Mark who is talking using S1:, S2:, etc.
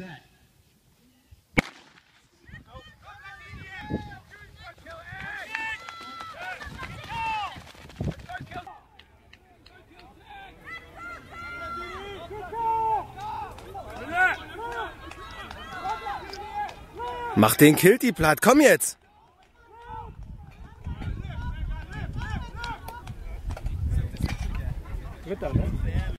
S1: set.
S2: Mach den Kilti platt, komm jetzt!
S3: Dritter, ne?